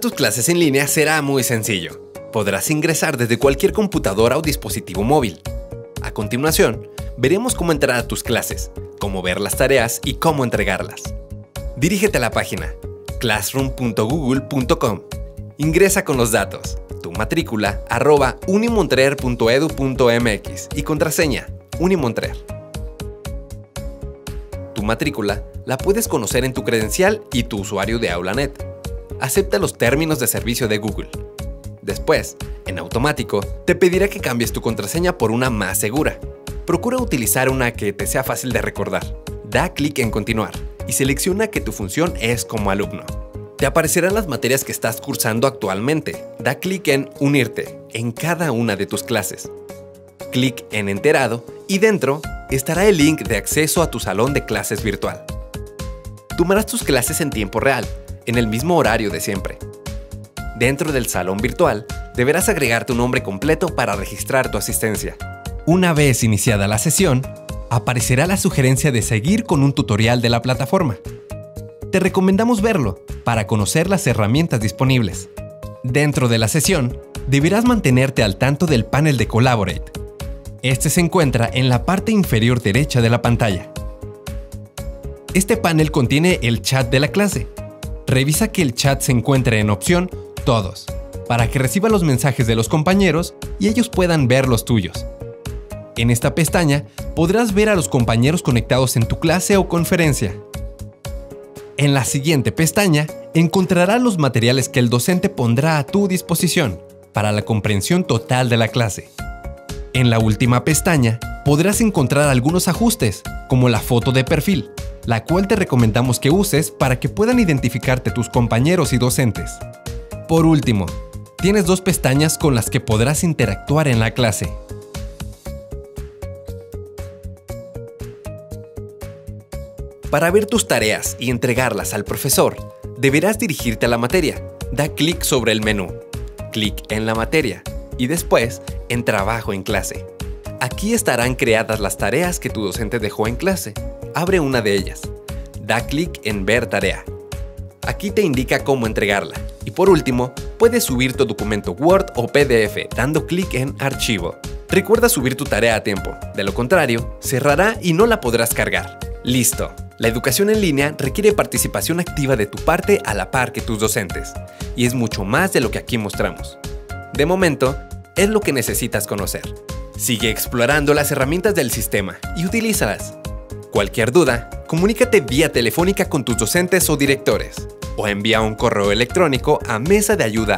tus clases en línea será muy sencillo. Podrás ingresar desde cualquier computadora o dispositivo móvil. A continuación, veremos cómo entrar a tus clases, cómo ver las tareas y cómo entregarlas. Dirígete a la página classroom.google.com. Ingresa con los datos, tu matrícula arroba unimontrer.edu.mx y contraseña Unimontrer. Tu matrícula la puedes conocer en tu credencial y tu usuario de AulaNet. Acepta los términos de servicio de Google. Después, en automático, te pedirá que cambies tu contraseña por una más segura. Procura utilizar una que te sea fácil de recordar. Da clic en Continuar y selecciona que tu función es como alumno. Te aparecerán las materias que estás cursando actualmente. Da clic en Unirte en cada una de tus clases. Clic en Enterado y dentro estará el link de acceso a tu salón de clases virtual. Tomarás tus clases en tiempo real, en el mismo horario de siempre. Dentro del salón virtual, deberás agregar tu nombre completo para registrar tu asistencia. Una vez iniciada la sesión, aparecerá la sugerencia de seguir con un tutorial de la plataforma. Te recomendamos verlo para conocer las herramientas disponibles. Dentro de la sesión, deberás mantenerte al tanto del panel de Collaborate. Este se encuentra en la parte inferior derecha de la pantalla. Este panel contiene el chat de la clase. Revisa que el chat se encuentre en opción Todos, para que reciba los mensajes de los compañeros y ellos puedan ver los tuyos. En esta pestaña podrás ver a los compañeros conectados en tu clase o conferencia. En la siguiente pestaña encontrarás los materiales que el docente pondrá a tu disposición para la comprensión total de la clase. En la última pestaña podrás encontrar algunos ajustes, como la foto de perfil, la cual te recomendamos que uses para que puedan identificarte tus compañeros y docentes. Por último, tienes dos pestañas con las que podrás interactuar en la clase. Para ver tus tareas y entregarlas al profesor, deberás dirigirte a la materia. Da clic sobre el menú, clic en la materia y después en Trabajo en clase. Aquí estarán creadas las tareas que tu docente dejó en clase. Abre una de ellas. Da clic en Ver tarea. Aquí te indica cómo entregarla. Y por último, puedes subir tu documento Word o PDF dando clic en Archivo. Recuerda subir tu tarea a tiempo, de lo contrario, cerrará y no la podrás cargar. Listo. La educación en línea requiere participación activa de tu parte a la par que tus docentes, y es mucho más de lo que aquí mostramos. De momento, es lo que necesitas conocer. Sigue explorando las herramientas del sistema y utilízalas. Cualquier duda, comunícate vía telefónica con tus docentes o directores o envía un correo electrónico a mesa de ayuda